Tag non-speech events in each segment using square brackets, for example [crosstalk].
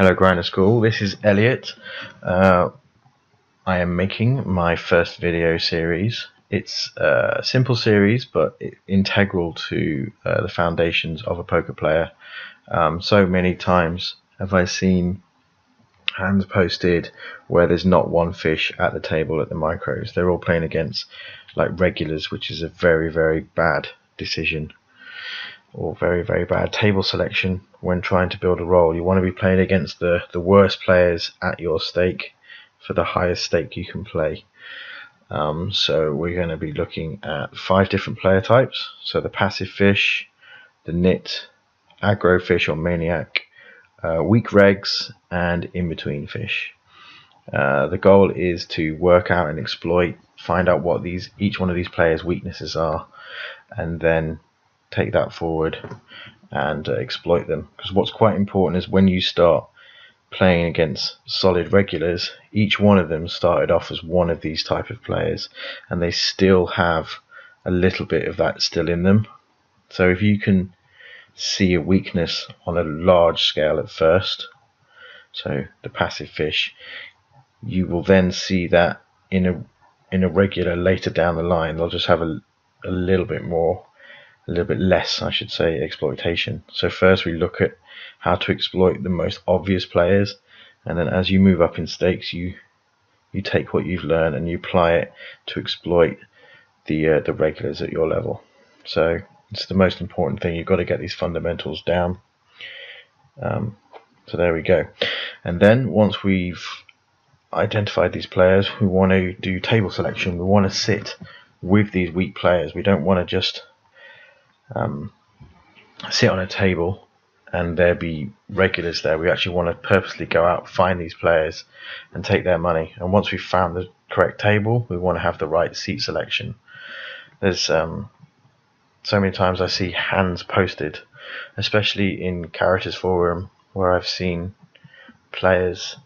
Hello Grinder School, this is Elliot. Uh, I am making my first video series. It's a simple series but integral to uh, the foundations of a poker player. Um, so many times have I seen hands posted where there's not one fish at the table at the micros. They're all playing against like regulars which is a very very bad decision or very very bad table selection when trying to build a roll. You want to be playing against the, the worst players at your stake for the highest stake you can play. Um, so we're going to be looking at five different player types. So the passive fish, the nit, aggro fish or maniac, uh, weak regs, and in between fish. Uh, the goal is to work out and exploit, find out what these each one of these players' weaknesses are, and then take that forward and uh, exploit them. Because what's quite important is when you start playing against solid regulars, each one of them started off as one of these type of players, and they still have a little bit of that still in them. So if you can see a weakness on a large scale at first, so the passive fish, you will then see that in a in a regular later down the line they'll just have a, a little bit more a little bit less, I should say, exploitation. So first we look at how to exploit the most obvious players, and then as you move up in stakes, you you take what you've learned and you apply it to exploit the uh, the regulars at your level. So it's the most important thing. You've got to get these fundamentals down. Um, so there we go. And then once we've identified these players, we want to do table selection. We want to sit with these weak players. We don't want to just um, sit on a table and there be regulars there. We actually want to purposely go out, find these players, and take their money. And once we've found the correct table, we want to have the right seat selection. There's um, so many times I see hands posted, especially in Characters Forum, where I've seen players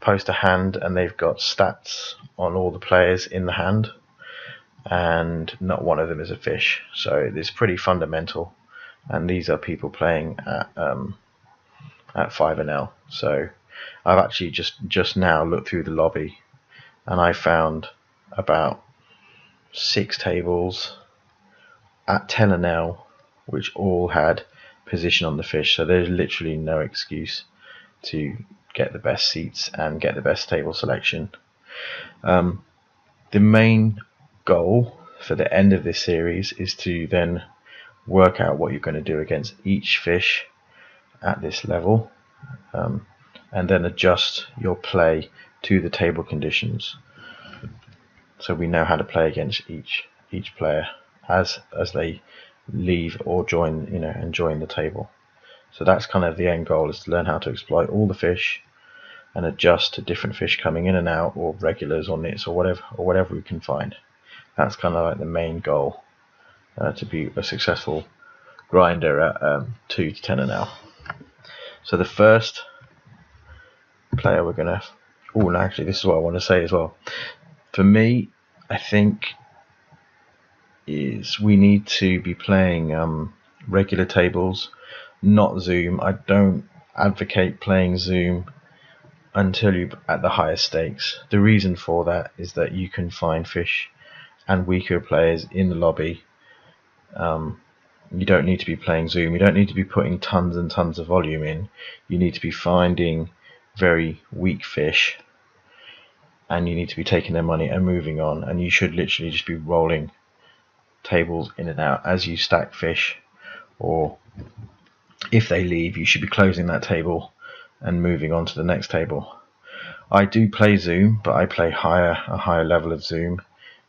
post a hand and they've got stats on all the players in the hand and not one of them is a fish. So it's pretty fundamental. And these are people playing at um, at 5NL. So I've actually just just now looked through the lobby, and I found about six tables at 10NL, which all had position on the fish. So there's literally no excuse to get the best seats and get the best table selection. Um, the main goal for the end of this series is to then work out what you're going to do against each fish at this level um, and then adjust your play to the table conditions. So we know how to play against each each player as as they leave or join you know and join the table. So that's kind of the end goal is to learn how to exploit all the fish and adjust to different fish coming in and out or regulars or nits or whatever or whatever we can find that's kind of like the main goal uh, to be a successful grinder at um, 2 to 10 an hour. So the first player we're going to. Oh, and actually, this is what I want to say as well. For me, I think is we need to be playing um, regular tables, not Zoom. I don't advocate playing Zoom until you're at the highest stakes. The reason for that is that you can find fish and weaker players in the lobby. Um, you don't need to be playing Zoom. You don't need to be putting tons and tons of volume in. You need to be finding very weak fish and you need to be taking their money and moving on. And you should literally just be rolling tables in and out as you stack fish or if they leave you should be closing that table and moving on to the next table. I do play Zoom but I play higher a higher level of Zoom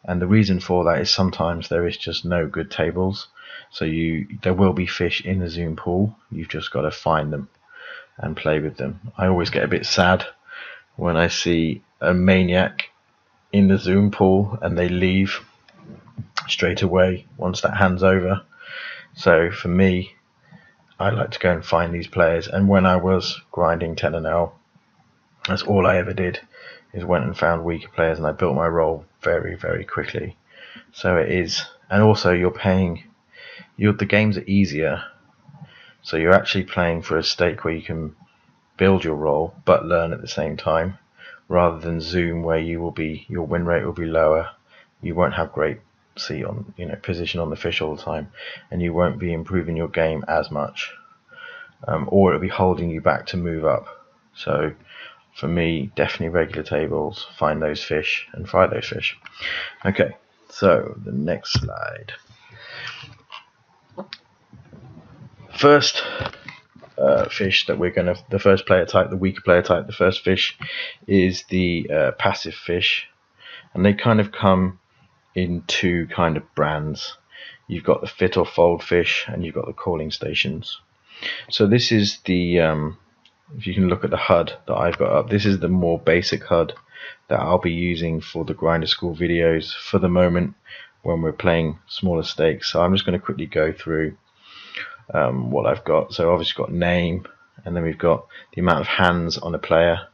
and the reason for that is sometimes there is just no good tables. So you there will be fish in the zoom pool. You've just got to find them and play with them. I always get a bit sad when I see a maniac in the zoom pool and they leave straight away once that hand's over. So for me I like to go and find these players. And when I was grinding 10 and L that's all I ever did is went and found weaker players and I built my roll very very quickly. So it is, and also you're paying. you the games are easier, so you're actually playing for a stake where you can build your roll but learn at the same time rather than zoom where you will be your win rate will be lower you won't have great see on you know position on the fish all the time and you won't be improving your game as much um, or it'll be holding you back to move up so for me definitely regular tables find those fish and fry those fish okay so the next slide first uh, fish that we're going to, the first player type, the weaker player type, the first fish is the uh, passive fish. And they kind of come in two kind of brands. You've got the fit or fold fish and you've got the calling stations. So this is the, um, if you can look at the HUD that I've got up, this is the more basic HUD that I'll be using for the Grinder School videos for the moment when we're playing smaller stakes. So I'm just going to quickly go through um, what I've got. So obviously got name, and then we've got the amount of hands on a player,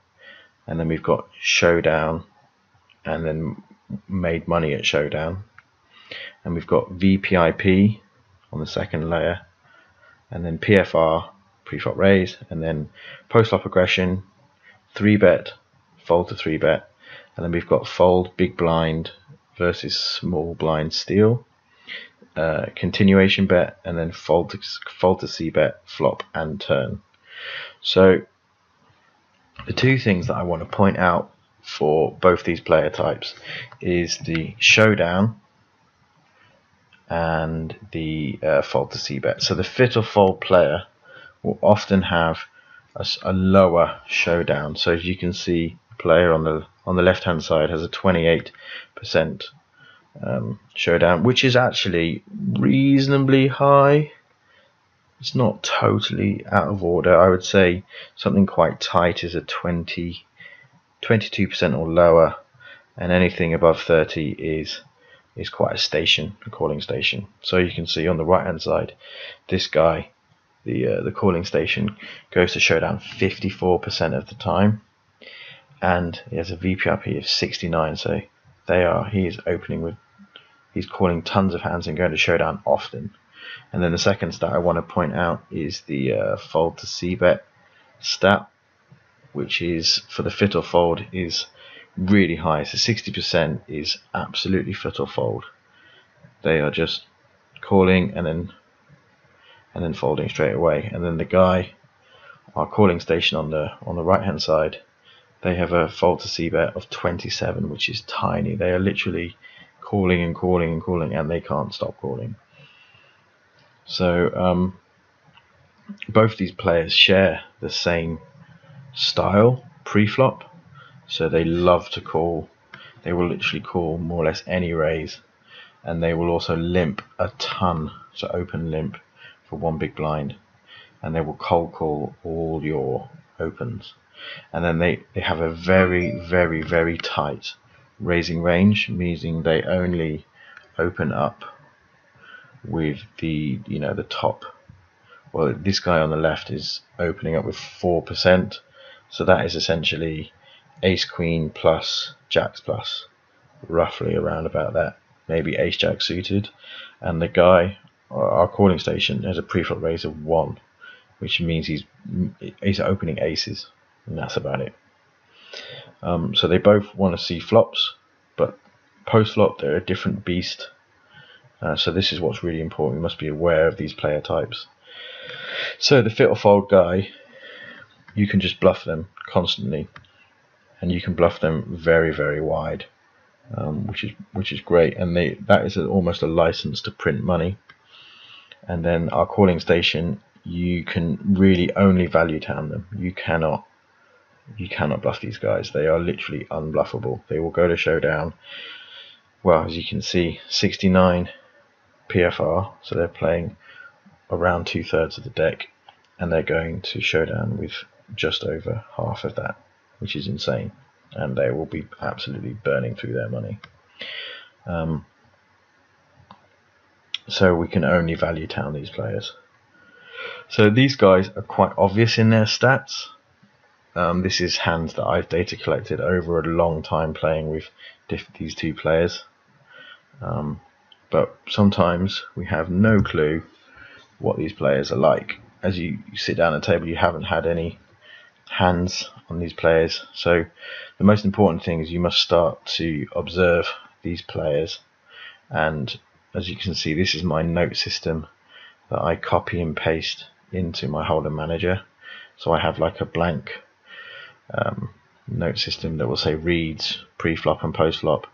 and then we've got showdown, and then made money at showdown, and we've got VPIP on the second layer, and then PFR pre-flop raise, and then post-flop aggression, three bet, fold to three bet, and then we've got fold big blind versus small blind steal uh, continuation bet, and then fold to, fold to C bet, flop, and turn. So the two things that I want to point out for both these player types is the showdown and the uh, fold to C bet. So the fit or fold player will often have a, a, lower showdown. So as you can see, the player on the on the left hand side has a 28% um, showdown, which is actually reasonably high. It's not totally out of order. I would say something quite tight is a 20, 22% or lower, and anything above 30 is is quite a station, a calling station. So you can see on the right hand side, this guy, the uh, the calling station, goes to showdown 54% of the time, and he has a VPIP of 69. So they are he is opening with he's calling tons of hands and going to showdown often. And then the second stat I want to point out is the uh, fold to C bet stat, which is for the fit or fold is really high. So 60% is absolutely fit or fold. They are just calling and then and then folding straight away. And then the guy, our calling station on the on the right hand side, they have a fold to C bet of 27, which is tiny. They are literally calling and calling and calling, and they can't stop calling. So um, both these players share the same style pre-flop. So they love to call. They will literally call more or less any raise, and they will also limp a ton. So open limp for one big blind, and they will cold call all your opens. And then they, they have a very, very, very tight raising range, meaning they only open up with the, you know, the top. Well, this guy on the left is opening up with 4%, so that is essentially ace queen plus jacks plus, roughly around about that, maybe ace jack suited, and the guy, our calling station, has a preflop raise of 1, which means he's, he's opening aces and that's about it. Um, so they both want to see flops, but post flop they're a different beast. Uh, so this is what's really important. We must be aware of these player types. So the fit or fold guy, you can just bluff them constantly, and you can bluff them very very wide, um, which is which is great. And they that is a, almost a license to print money. And then our calling station, you can really only value town them. You cannot you cannot bluff these guys. They are literally unbluffable. They will go to showdown. Well, as you can see, 69 PFR, so they're playing around two thirds of the deck, and they're going to showdown with just over half of that, which is insane. And they will be absolutely burning through their money. Um, so we can only value town these players. So these guys are quite obvious in their stats. Um, this is hands that I've data collected over a long time playing with these two players. Um, but sometimes we have no clue what these players are like. As you, sit down at the table, you haven't had any hands on these players. So the most important thing is you must start to observe these players and as you can see this is my note system that I copy and paste into my Hold'em manager. So I have like a blank um, note system that will say reads pre-flop and post-flop.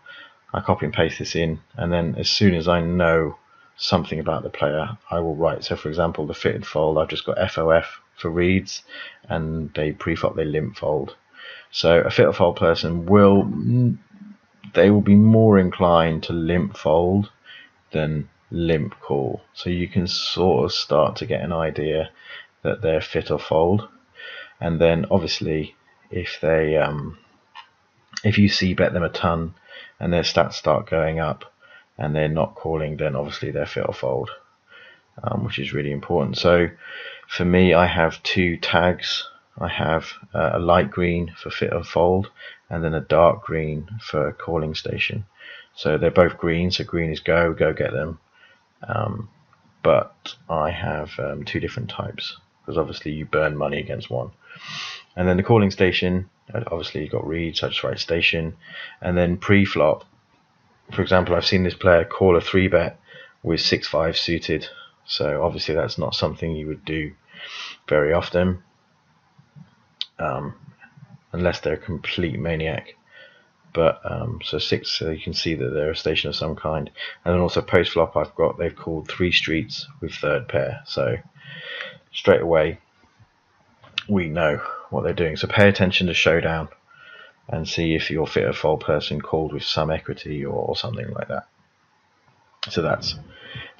I copy and paste this in and then as soon as I know something about the player I will write. So for example the fit or fold I've just got FOF for reads and they pre-flop they limp fold. So a fit or fold person will they will be more inclined to limp fold than limp call. So you can sort of start to get an idea that they're fit or fold. And then obviously if they um, if you c bet them a ton and their stats start going up and they're not calling then obviously they're fit or fold um, which is really important so for me I have two tags I have uh, a light green for fit or fold and then a dark green for calling station. So they're both green, so green is go, go get them. Um, but I have um, two different types because obviously you burn money against one. And then the calling station, uh, obviously you've got read, so I just write station. And then pre-flop, for example, I've seen this player call a 3-bet with 6-5 suited. So obviously that's not something you would do very often um, unless they're a complete maniac. But um, so six, so you can see that they're a station of some kind. And then also post flop, I've got they've called three streets with third pair. So straight away, we know what they're doing. So pay attention to showdown and see if your fit or fold person called with some equity or, or something like that. So that's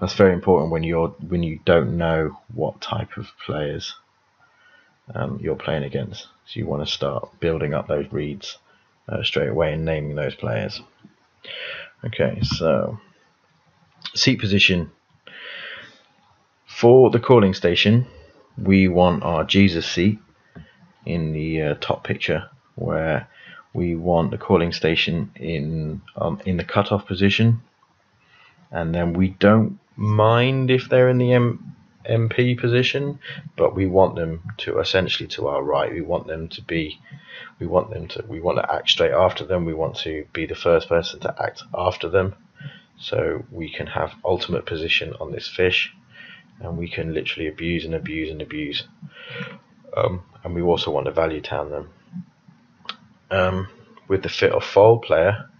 that's very important when you're when you don't know what type of players um, you're playing against. So you want to start building up those reads uh, straight away and naming those players. Okay, so seat position. For the calling station, we want our Jesus seat in the uh, top picture where we want the calling station in um, in the cutoff position and then we don't mind if they're in the M MP position, but we want them to essentially to our right. We want them to be, we want them to, we want to act straight after them. We want to be the first person to act after them, so we can have ultimate position on this fish, and we can literally abuse and abuse and abuse. Um, and we also want to value town them. Um, with the fit or fold player,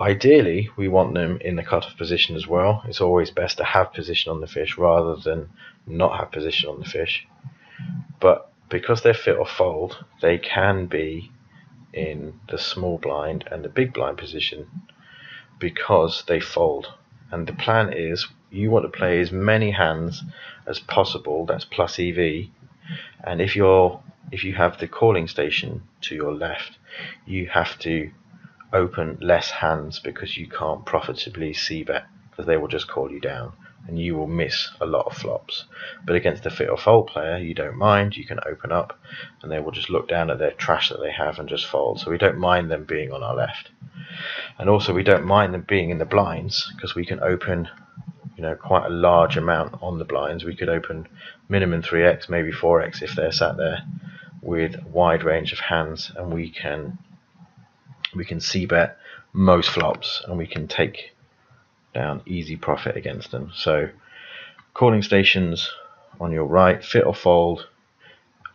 Ideally, we want them in the cutoff position as well. It's always best to have position on the fish rather than not have position on the fish. But because they're fit or fold, they can be in the small blind and the big blind position because they fold. And the plan is you want to play as many hands as possible, that's plus EV. And if you're if you have the calling station to your left, you have to open less hands because you can't profitably c bet because they will just call you down and you will miss a lot of flops. But against a fit or fold player, you don't mind, you can open up and they will just look down at their trash that they have and just fold. So we don't mind them being on our left. And also we don't mind them being in the blinds because we can open you know quite a large amount on the blinds. We could open minimum 3x, maybe 4x if they're sat there with a wide range of hands and we can we can c bet most flops and we can take down easy profit against them. So calling stations on your right, fit or fold,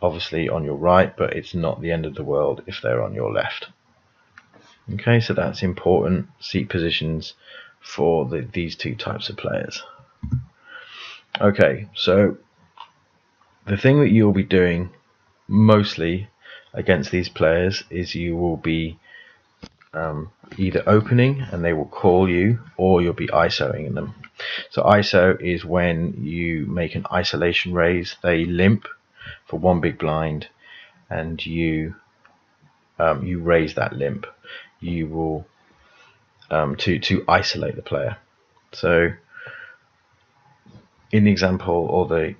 obviously on your right, but it's not the end of the world if they're on your left. Okay, so that's important seat positions for the, these two types of players. Okay, so the thing that you'll be doing mostly against these players is you will be um, either opening and they will call you or you'll be ISOing them. So ISO is when you make an isolation raise, they limp for one big blind and you um, you raise that limp. You will um, to to isolate the player. So in the example or the,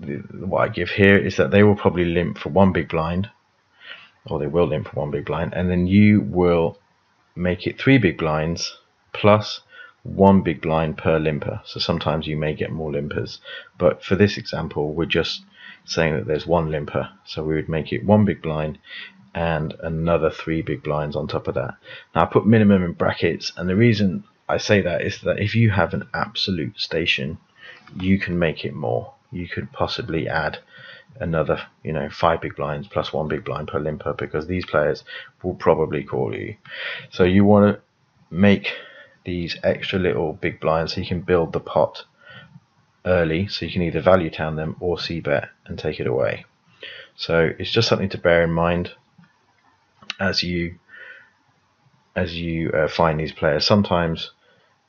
the what I give here is that they will probably limp for one big blind or they will limp one big blind, and then you will make it three big blinds plus one big blind per limper. So sometimes you may get more limpers, but for this example, we're just saying that there's one limper. So we would make it one big blind and another three big blinds on top of that. Now I put minimum in brackets, and the reason I say that is that if you have an absolute station, you can make it more. You could possibly add another, you know, five big blinds plus one big blind per limper because these players will probably call you. So you want to make these extra little big blinds so you can build the pot early so you can either value town them or c bet and take it away. So it's just something to bear in mind as you as you uh, find these players. Sometimes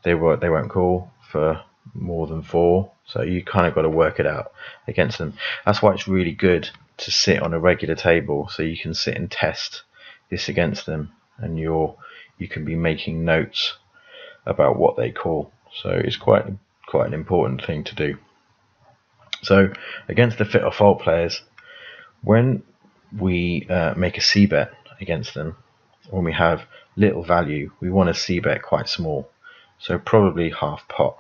they won't they won't call for more than four, so you kind of got to work it out against them. That's why it's really good to sit on a regular table, so you can sit and test this against them, and you're you can be making notes about what they call. So it's quite quite an important thing to do. So against the fit or fold players, when we uh, make a c bet against them, when we have little value, we want a c bet quite small, so probably half pot.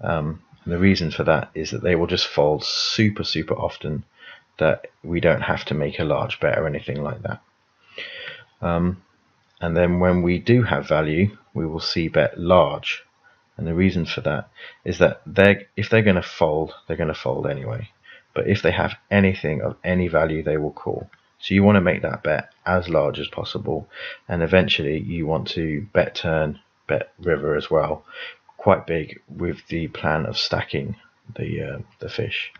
Um, and the reason for that is that they will just fold super super often that we don't have to make a large bet or anything like that. Um, and then when we do have value, we will c bet large. And the reason for that is that they if they're going to fold, they're going to fold anyway. But if they have anything of any value, they will call. So you want to make that bet as large as possible, and eventually you want to bet turn, bet river as well, quite big with the plan of stacking the uh, the fish.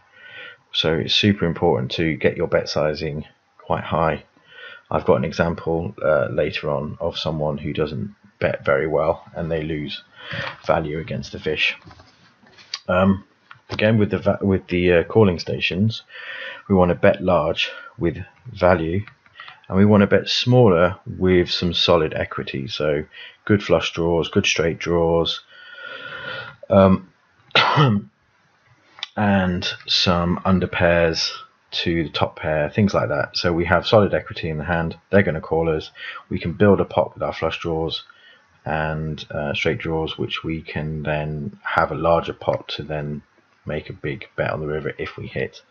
So it's super important to get your bet sizing quite high. I've got an example uh, later on of someone who doesn't bet very well and they lose value against the fish. Um, again, with the with the uh, calling stations, we want to bet large with value, and we want to bet smaller with some solid equity. So, good flush draws, good straight draws, um, [coughs] and some under pairs to the top pair, things like that. So we have solid equity in the hand. They're going to call us. We can build a pot with our flush draws and uh, straight draws, which we can then have a larger pot to then make a big bet on the river if we hit.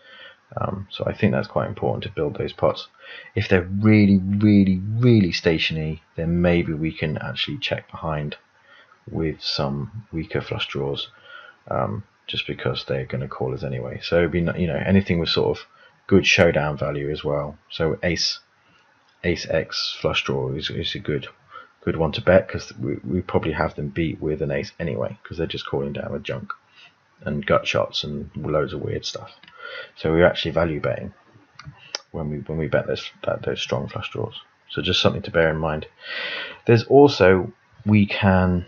Um, so I think that's quite important to build those pots. If they're really, really, really stationary, then maybe we can actually check behind with some weaker flush draws, um, just because they're going to call us anyway. So be you know anything with sort of good showdown value as well. So ace, ace x flush draw is, is a good good one to bet because we, we probably have them beat with an ace anyway because they're just calling down with junk and gut shots and loads of weird stuff. So we're actually value betting when we when we bet those that, those strong flush draws. So just something to bear in mind. There's also we can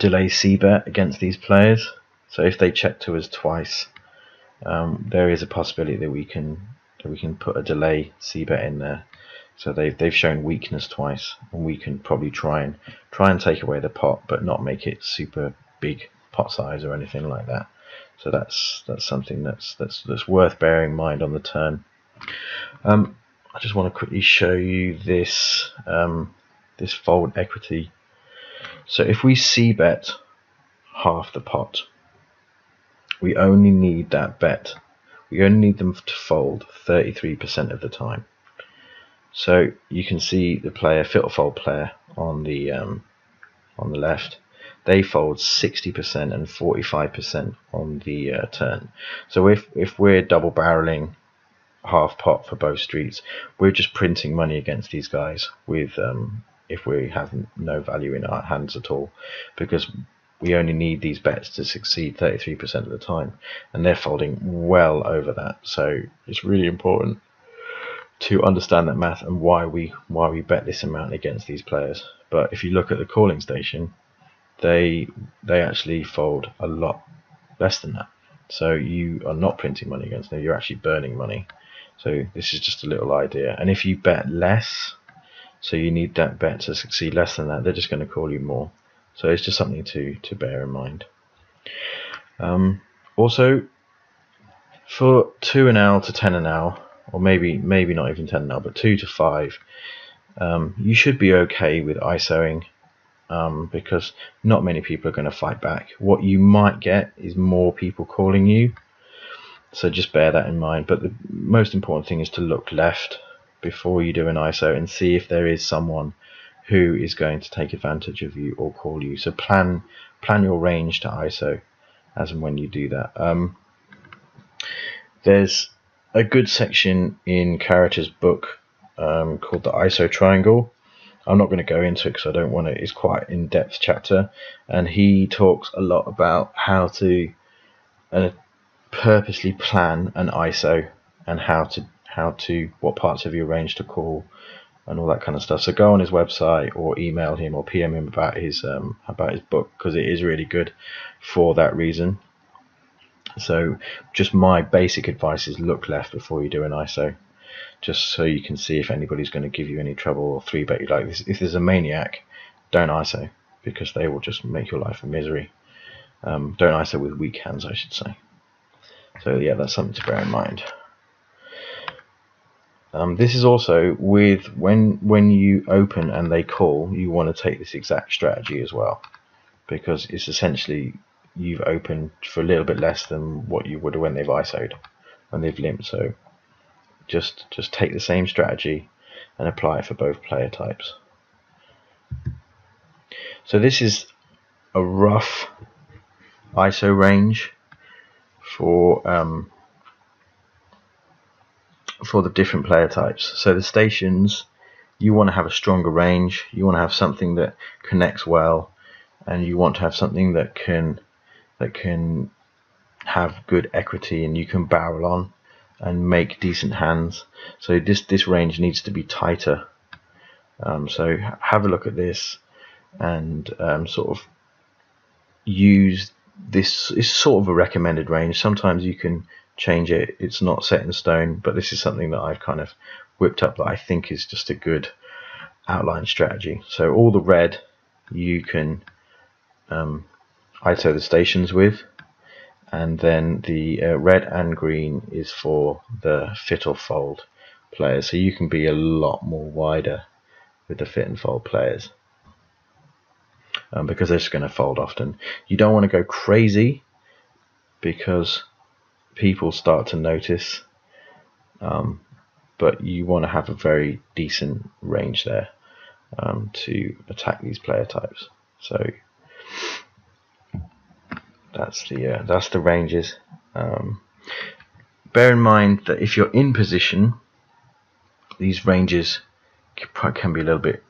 delay c bet against these players. So if they check to us twice, um, there is a possibility that we can that we can put a delay c bet in there so they've they've shown weakness twice, and we can probably try and try and take away the pot, but not make it super big pot size or anything like that. So that's that's something that's that's that's worth bearing in mind on the turn. Um, I just want to quickly show you this um, this fold equity. So if we c bet half the pot, we only need that bet. We only need them to fold 33% of the time. So you can see the player, fit or fold player on the um, on the left. They fold 60% and 45% on the uh, turn. So if if we're double barreling half pot for both streets, we're just printing money against these guys with um, if we have no value in our hands at all, because we only need these bets to succeed 33% of the time, and they're folding well over that. So it's really important to understand that math and why we why we bet this amount against these players. But if you look at the calling station, they they actually fold a lot less than that. So you are not printing money against them; you're actually burning money. So this is just a little idea. And if you bet less, so you need that bet to succeed less than that, they're just going to call you more. So it's just something to to bear in mind. Um, also, for two an hour to ten an hour, or maybe maybe not even 10 now, but 2 to 5, um, you should be okay with ISOing um, because not many people are going to fight back. What you might get is more people calling you, so just bear that in mind. But the most important thing is to look left before you do an ISO and see if there is someone who is going to take advantage of you or call you. So plan plan your range to ISO as and when you do that. Um, there's a good section in Cariter's book um, called the ISO triangle. I'm not going to go into it because I don't want to. It's quite in-depth chapter, and he talks a lot about how to uh, purposely plan an ISO and how to how to what parts of your range to call and all that kind of stuff. So go on his website or email him or PM him about his um, about his book because it is really good for that reason. So just my basic advice is look left before you do an ISO, just so you can see if anybody's going to give you any trouble or three bet you like this. If there's a maniac, don't ISO because they will just make your life a misery. Um, don't ISO with weak hands, I should say. So yeah, that's something to bear in mind. Um, this is also with when when you open and they call, you want to take this exact strategy as well, because it's essentially you've opened for a little bit less than what you would when they've ISO'd, they've limped. So just just take the same strategy and apply it for both player types. So this is a rough ISO range for um, for the different player types. So the stations, you want to have a stronger range. You want to have something that connects well, and you want to have something that can that can have good equity and you can barrel on and make decent hands. So this this range needs to be tighter. Um, so have a look at this and um, sort of use this is sort of a recommended range. Sometimes you can change it. It's not set in stone, but this is something that I've kind of whipped up that I think is just a good outline strategy. So all the red you can um, ISO the stations with and then the uh, red and green is for the fit or fold players so you can be a lot more wider with the fit and fold players um, because they're just going to fold often you don't want to go crazy because people start to notice um, but you want to have a very decent range there um, to attack these player types so that's the uh, that's the ranges. Um, bear in mind that if you're in position, these ranges can be a little bit.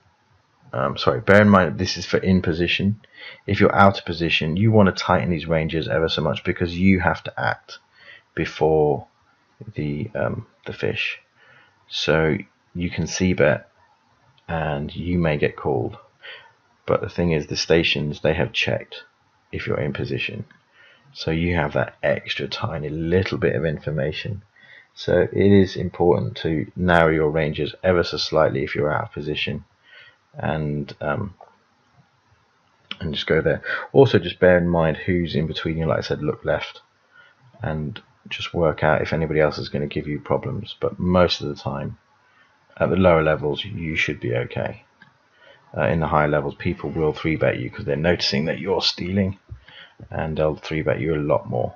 Um, sorry, bear in mind this is for in position. If you're out of position, you want to tighten these ranges ever so much because you have to act before the um, the fish. So you can c bet, and you may get called. But the thing is, the stations they have checked if you're in position. So you have that extra tiny little bit of information. So it is important to narrow your ranges ever so slightly if you're out of position and um, and just go there. Also just bear in mind who's in between you, like I said, look left and just work out if anybody else is going to give you problems. But most of the time at the lower levels you should be okay uh, in the higher levels, people will three bet you because they're noticing that you're stealing, and they'll three bet you a lot more.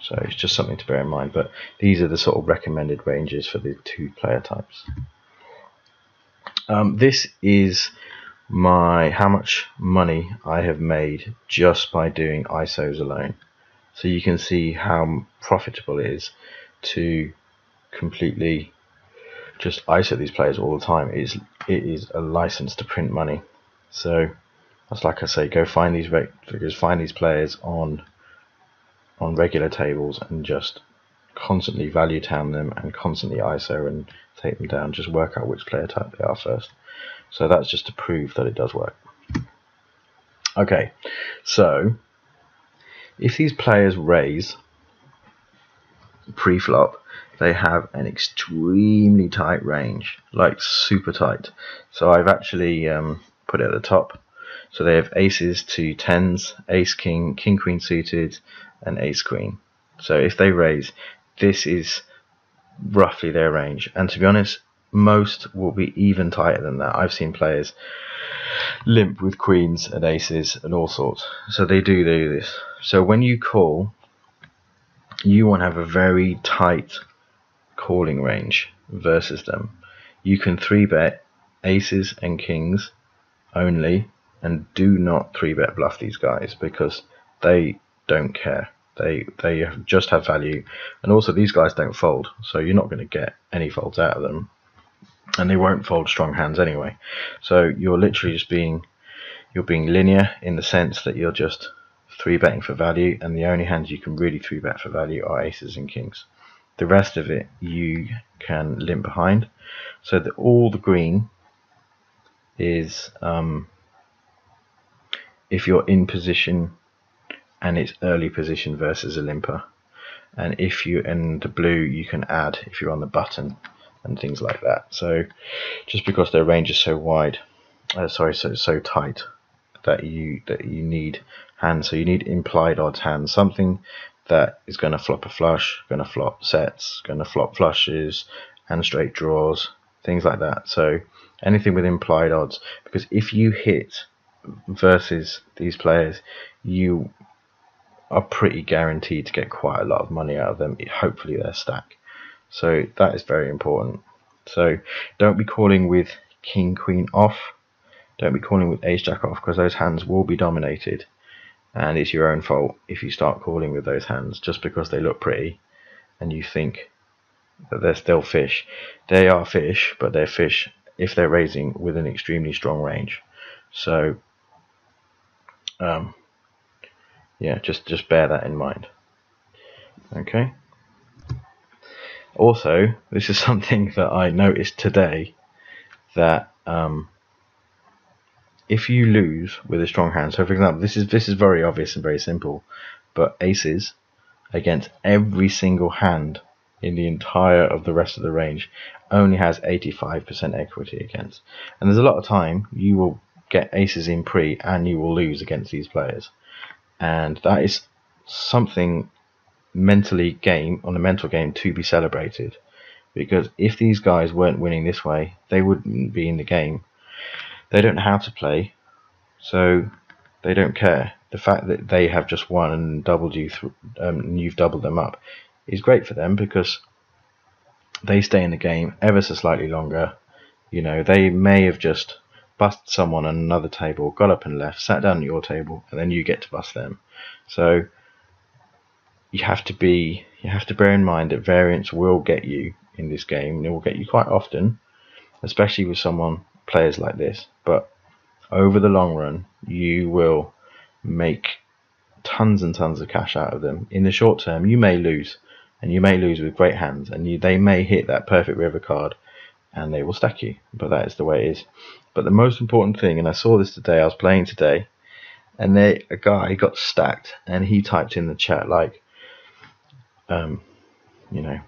So it's just something to bear in mind. But these are the sort of recommended ranges for the two player types. Um, this is my how much money I have made just by doing ISOs alone. So you can see how profitable it is to completely just ISO these players all the time. It is it is a license to print money. So that's like I say, go find these figures, find these players on on regular tables and just constantly value town them and constantly ISO and take them down. Just work out which player type they are first. So that's just to prove that it does work. Okay, so if these players raise pre-flop, they have an extremely tight range, like super tight. So I've actually um, put it at the top. So they have aces to tens, ace king, king queen suited, and ace queen. So if they raise, this is roughly their range. And to be honest, most will be even tighter than that. I've seen players limp with queens and aces and all sorts. So they do do this. So when you call, you want to have a very tight calling range versus them. You can three bet aces and kings only, and do not three bet bluff these guys because they don't care. They they just have value, and also these guys don't fold, so you're not going to get any folds out of them, and they won't fold strong hands anyway. So you're literally just being you're being linear in the sense that you're just three betting for value, and the only hands you can really three bet for value are aces and kings. The rest of it you can limp behind, so that all the green is um, if you're in position and it's early position versus a limper. And if you in the blue, you can add if you're on the button and things like that. So just because their range is so wide, uh, sorry, so so tight that you that you need hands. So you need implied odds hands, something that is going to flop a flush, going to flop sets, going to flop flushes, and straight draws, things like that. So anything with implied odds, because if you hit versus these players, you are pretty guaranteed to get quite a lot of money out of them. Hopefully, their stack. So that is very important. So don't be calling with king queen off. Don't be calling with ace jack off because those hands will be dominated, and it's your own fault if you start calling with those hands just because they look pretty, and you think that they're still fish. They are fish, but they're fish if they're raising with an extremely strong range. So um, yeah, just just bear that in mind. Okay. Also, this is [laughs] something that I noticed today that um, if you lose with a strong hand, so for example, this is this is very obvious and very simple, but aces against every single hand in the entire of the rest of the range only has 85% equity against. And there's a lot of time you will get aces in pre and you will lose against these players. And that is something mentally game on a mental game to be celebrated. Because if these guys weren't winning this way, they wouldn't be in the game. They don't know how to play, so they don't care. The fact that they have just won and doubled you, um, and you've doubled them up, is great for them because they stay in the game ever so slightly longer. You know, they may have just bust someone on another table, got up and left, sat down at your table, and then you get to bust them. So you have to be you have to bear in mind that variance will get you in this game. And it will get you quite often, especially with someone players like this. But over the long run, you will make tons and tons of cash out of them. In the short term, you may lose, and you may lose with great hands, and you, they may hit that perfect river card, and they will stack you. But that is the way it is. But the most important thing, and I saw this today, I was playing today, and they, a guy got stacked, and he typed in the chat like, um, you know,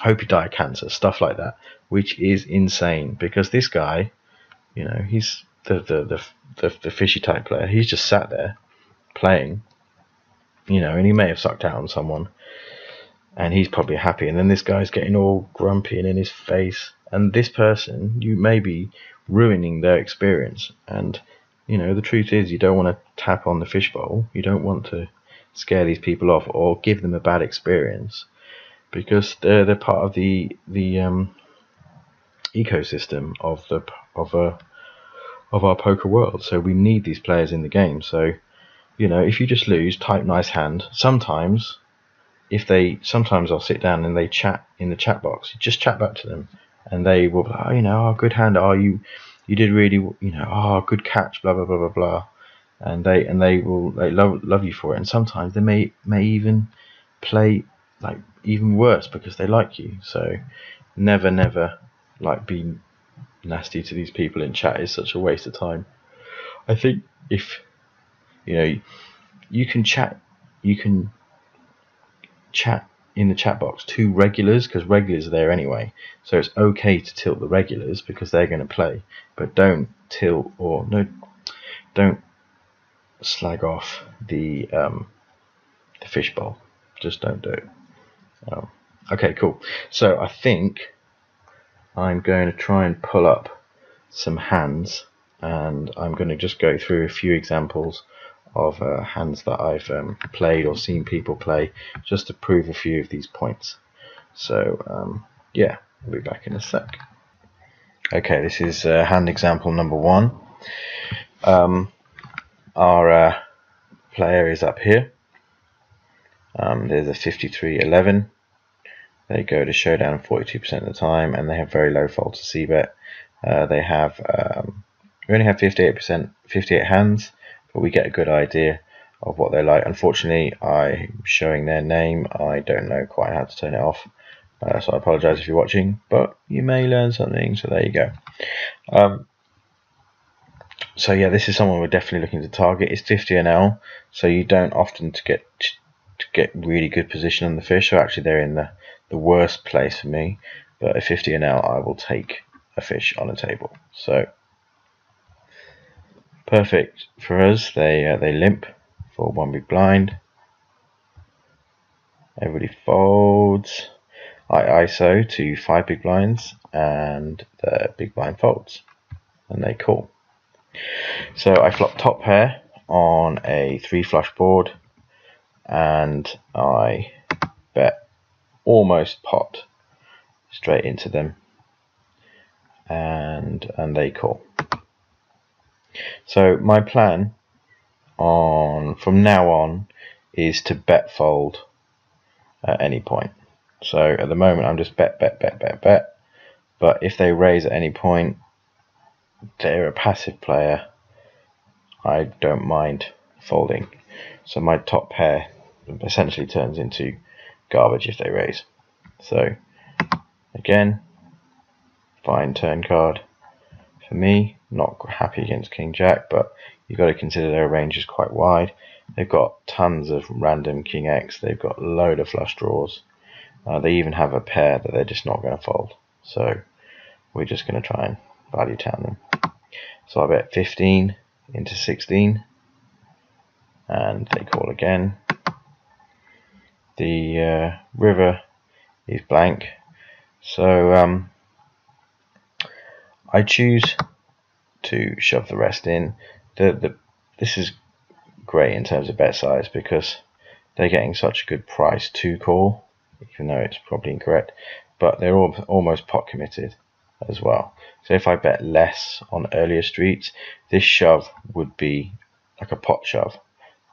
hope you die of cancer, stuff like that, which is insane because this guy, you know, he's the the the the, the fishy type player. He's just sat there playing, you know, and he may have sucked out on someone, and he's probably happy. And then this guy's getting all grumpy and in his face, and this person, you may be ruining their experience. And you know, the truth is, you don't want to tap on the fishbowl. You don't want to scare these people off or give them a bad experience because they're they're part of the the um, ecosystem of the of a of our poker world. So we need these players in the game. So you know, if you just lose, type nice hand. Sometimes, if they sometimes I'll sit down and they chat in the chat box. Just chat back to them and they will, oh, you know, oh, good hand. Oh, you, you did really, you know, oh, good catch. Blah blah blah blah blah. And they and they will they love love you for it. And sometimes they may may even play like even worse because they like you. So never never like be nasty to these people in chat is such a waste of time. I think if you know you can chat you can chat in the chat box to regulars because regulars are there anyway. So it's okay to tilt the regulars because they're going to play, but don't tilt or no, don't slag off the um, the fishbowl. Just don't do it. Um, okay, cool. So I think I'm going to try and pull up some hands, and I'm going to just go through a few examples of uh, hands that I've um, played or seen people play just to prove a few of these points. So um, yeah, I'll be back in a sec. Okay, this is uh, hand example number one. Um, our uh, player is up here. Um, there's a 53-11. They go to showdown 42% of the time, and they have very low fold to c-bet. Uh, they have um, we only have 58% 58 hands, but we get a good idea of what they're like. Unfortunately, I'm showing their name. I don't know quite how to turn it off. Uh, so I apologise if you're watching, but you may learn something. So there you go. Um, so yeah, this is someone we're definitely looking to target. It's 50 and NL, so you don't often to get to get really good position on the fish. So actually, they're in the the worst place for me. But at 50 NL, I will take a fish on a table. So perfect for us. They uh, they limp for one big blind. Everybody folds. I ISO to five big blinds and the big blind folds and they call. So I flop top pair on a three flush board and I almost pot straight into them and and they call. So my plan on from now on is to bet fold at any point. So at the moment, I'm just bet, bet, bet, bet, bet. But if they raise at any point, they're a passive player. I don't mind folding. So my top pair essentially turns into garbage if they raise. So again, fine turn card for me. Not happy against King Jack, but you've got to consider their range is quite wide. They've got tons of random King X. They've got load of flush draws. Uh, they even have a pair that they're just not going to fold. So we're just going to try and value town them. So I bet 15 into 16 and they call again. The uh, river is blank. So um, I choose to shove the rest in. The, the, this is great in terms of bet size because they're getting such a good price to call even though it's probably incorrect, but they're all, almost pot committed as well. So if I bet less on earlier streets, this shove would be like a pot shove.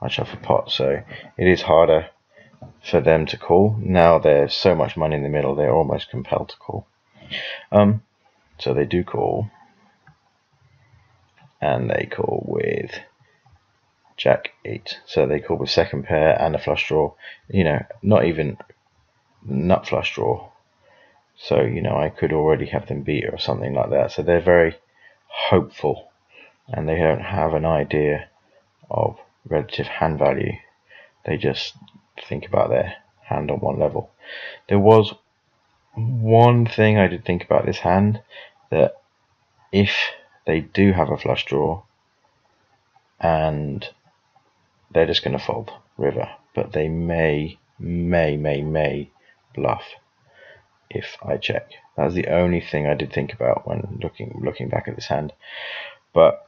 I shove a pot, so it is harder for them to call. Now there's so much money in the middle, they're almost compelled to call. Um, so they do call, and they call with Jack 8. So they call with second pair and a flush draw. You know, not even nut flush draw. So, you know, I could already have them beat or something like that. So they're very hopeful and they don't have an idea of relative hand value. They just think about their hand on one level. There was one thing I did think about this hand that if they do have a flush draw and they're just going to fold river, but they may, may, may, may bluff if I check. That's the only thing I did think about when looking looking back at this hand. But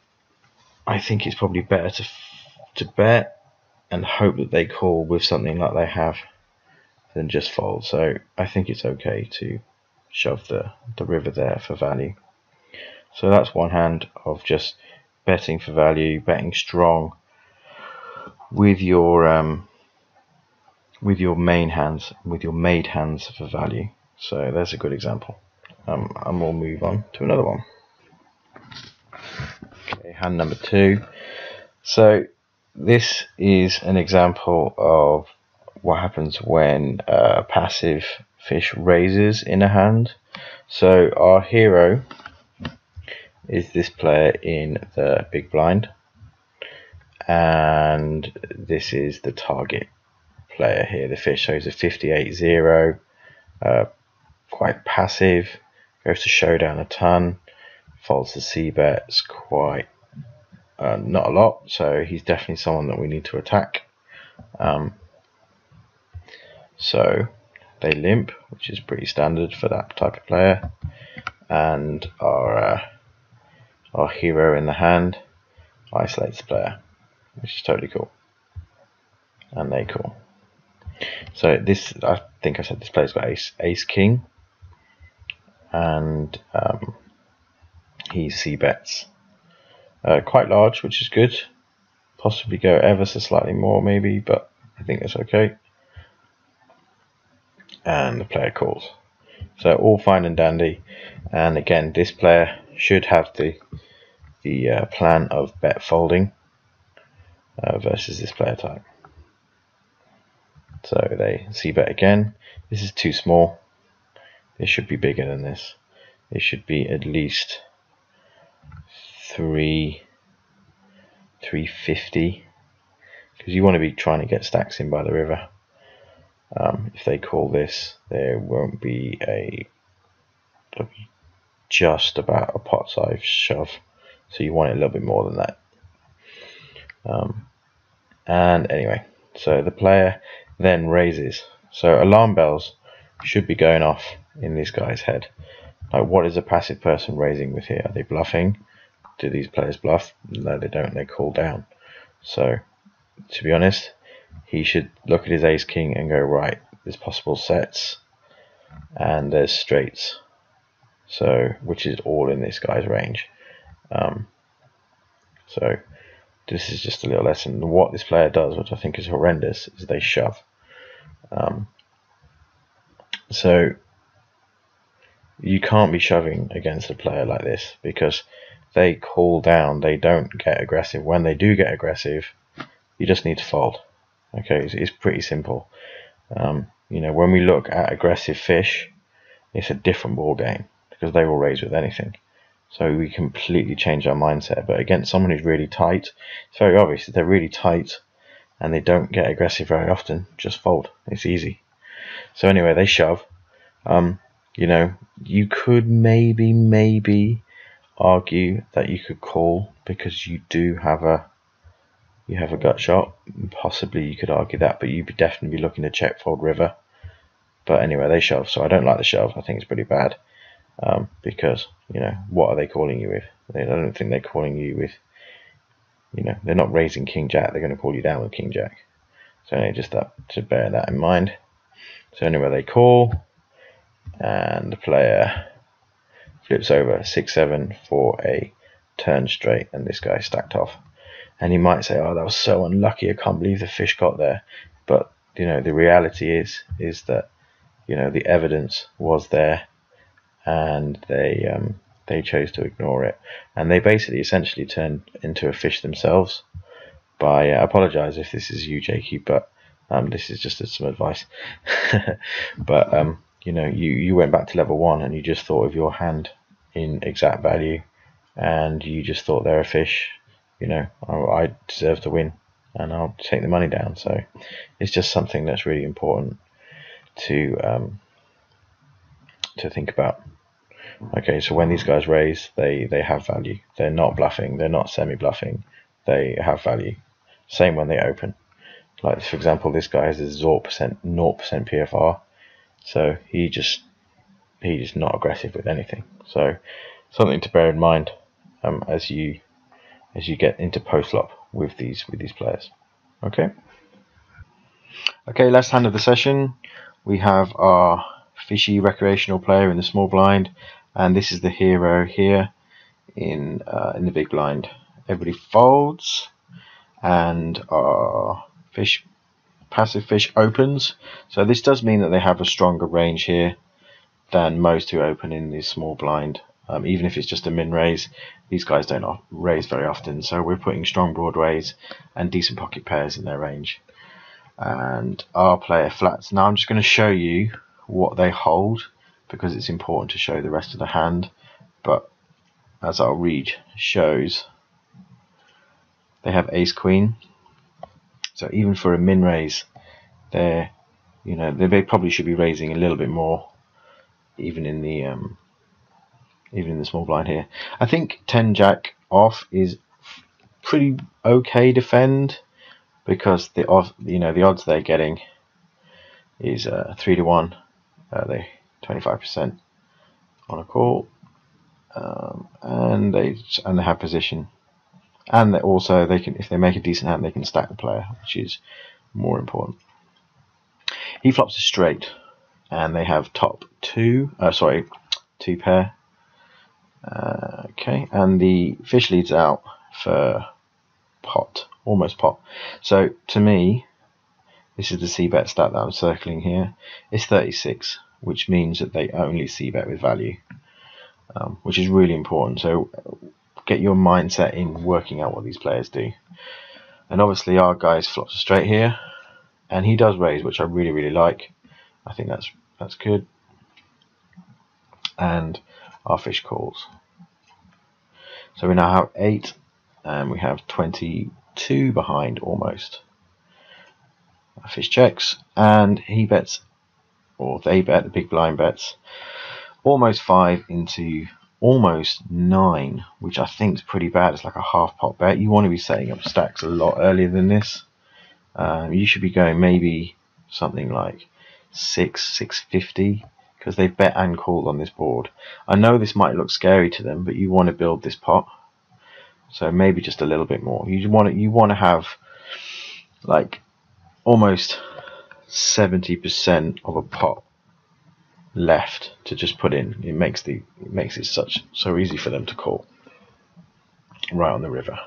I think it's probably better to to bet and hope that they call with something like they have than just fold. So I think it's okay to shove the, the river there for value. So that's one hand of just betting for value, betting strong with your um, with your main hands, with your made hands for value. So there's a good example. Um, and we'll move on to another one. Okay, hand number two. So this is an example of what happens when a passive fish raises in a hand. So our hero is this player in the big blind and this is the target player here. The fish shows a 58-0, uh, quite passive, goes to showdown a ton, folds the c-bets quite uh, not a lot, so he's definitely someone that we need to attack. Um, so they limp, which is pretty standard for that type of player, and our uh, our hero in the hand isolates the player. which is totally cool. And they call. So this, I think I said this player's got ace, ace king, and um, he c bets uh, quite large, which is good. Possibly go ever so slightly more, maybe, but I think that's okay. And the player calls. So all fine and dandy. And again, this player should have the the uh, plan of bet folding uh, versus this player type. So they c-bet again. This is too small. It should be bigger than this. It should be at least three 350 because you want to be trying to get stacks in by the river. Um, if they call this, there won't be a just about a pot size shove, so you want it a little bit more than that. Um, and anyway, so the player then raises. So alarm bells should be going off in this guy's head. Like, what is a passive person raising with here? Are they bluffing? Do these players bluff? No, they don't. They call down. So, to be honest, he should look at his ace king and go, right, there's possible sets and there's straights. So, which is all in this guy's range. Um, so, this is just a little lesson. What this player does, which I think is horrendous, is they shove. Um, so, you can't be shoving against a player like this because they call down, they don't get aggressive. When they do get aggressive, you just need to fold. Okay, it's, it's pretty simple. Um, you know, when we look at aggressive fish, it's a different ball game because they will raise with anything. So we completely change our mindset. But against someone who's really tight, it's very obvious if they're really tight and they don't get aggressive very often, just fold. It's easy. So anyway, they shove. Um, you know, you could maybe, maybe argue that you could call because you do have a you have a gut shot. Possibly you could argue that, but you'd definitely be looking to check fold river. But anyway, they shove, so I don't like the shove. I think it's pretty bad um, because you know what are they calling you with? I don't think they're calling you with. You know, they're not raising king jack. They're going to call you down with king jack. So anyway, just that to bear that in mind. So anyway, they call, and the player flips over 6 7 for a turn straight, and this guy stacked off. And you might say, Oh, that was so unlucky, I can't believe the fish got there. But you know, the reality is is that you know the evidence was there and they um, they chose to ignore it. And they basically essentially turned into a fish themselves by uh, apologize if this is you, Jakey, but um, this is just some advice. [laughs] but um, you know, you, you went back to level one and you just thought of your hand in exact value and you just thought they're a fish, you know, I, I deserve to win and I'll take the money down. So it's just something that's really important to um, to think about. Okay, so when these guys raise, they they have value. They're not bluffing. They're not semi bluffing. They have value. Same when they open. Like for example, this guy has a zero percent, zero percent PFR, so he just he's not aggressive with anything. So something to bear in mind um, as you as you get into post flop with these with these players. Okay. Okay, last hand of the session, we have our fishy recreational player in the small blind, and this is the hero here in uh, in the big blind. Everybody folds, and our fish passive fish opens. So this does mean that they have a stronger range here than most who open in the small blind. Um, even if it's just a min raise, these guys don't raise very often. So we're putting strong broadways and decent pocket pairs in their range. And our player flats. Now I'm just going to show you what they hold because it's important to show the rest of the hand. But as our read shows, they have ace queen. So even for a min raise, they're you know they probably should be raising a little bit more even in the um, even in the small blind here. I think 10 jack off is pretty okay defend because the off you know the odds they're getting is uh, 3 to 1 uh, they 25% on a call. Um, and they and they have position. And also they can if they make a decent hand they can stack the player which is more important. He flops a straight and they have top two uh, sorry two pair. Uh, okay and the fish leads out for pot almost pot. So to me this is the c-bet stat that I'm circling here. It's 36 which means that they only c-bet with value um, which is really important. So get your mindset in working out what these players do. And obviously our guy's flops straight here, and he does raise, which I really really like. I think that's that's good. And our fish calls. So we now have eight, and we have 22 behind almost. Our fish checks, and he bets, or they bet the big blind bets, almost five into almost nine, which I think is pretty bad. It's like a half pot bet. You want to be setting up stacks a lot earlier than this. Um, you should be going maybe something like six, six fifty, because they've bet and called on this board. I know this might look scary to them, but you want to build this pot, so maybe just a little bit more. You want to you want to have like almost seventy percent of a pot left to just put in. It makes the it makes it such so easy for them to call right on the river.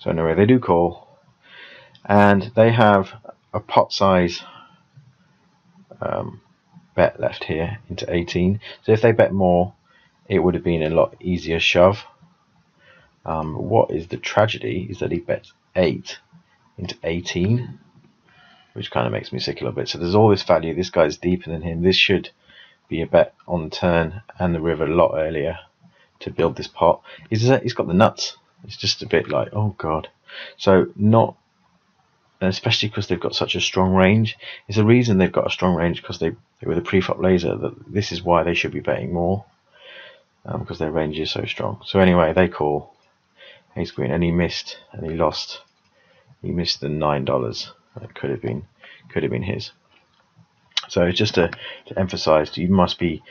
So anyway, they do call, and they have a pot size um, bet left here into 18. So if they bet more, it would have been a lot easier shove. Um, what is the tragedy is that he bets 8 into 18 which kind of makes me sick a little bit. So there's all this value. This guy's deeper than him. This should be a bet on the turn and the river a lot earlier to build this pot. He's, he's got the nuts. It's just a bit like, oh god. So not, especially because they've got such a strong range. It's a reason they've got a strong range because they, they were the preflop raiser. That this is why they should be betting more um, because their range is so strong. So anyway, they call ace queen and he missed and he lost. He missed the nine dollars. That could have been could have been his. So just to, to emphasize, you must be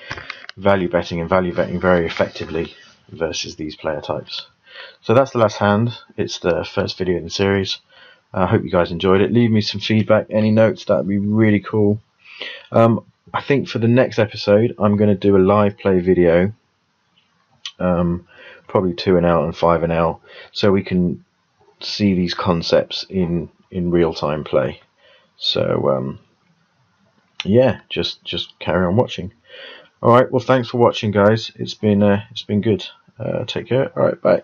value betting and value betting very effectively versus these player types. So that's the last hand. It's the first video in the series. I uh, hope you guys enjoyed it. Leave me some feedback, any notes, that would be really cool. Um, I think for the next episode, I'm going to do a live play video, um, probably 2NL and 5NL, so we can see these concepts in in real time play. So um, yeah, just just carry on watching. All right, well, thanks for watching, guys. It's been uh, it's been good. Uh, take care. All right, bye.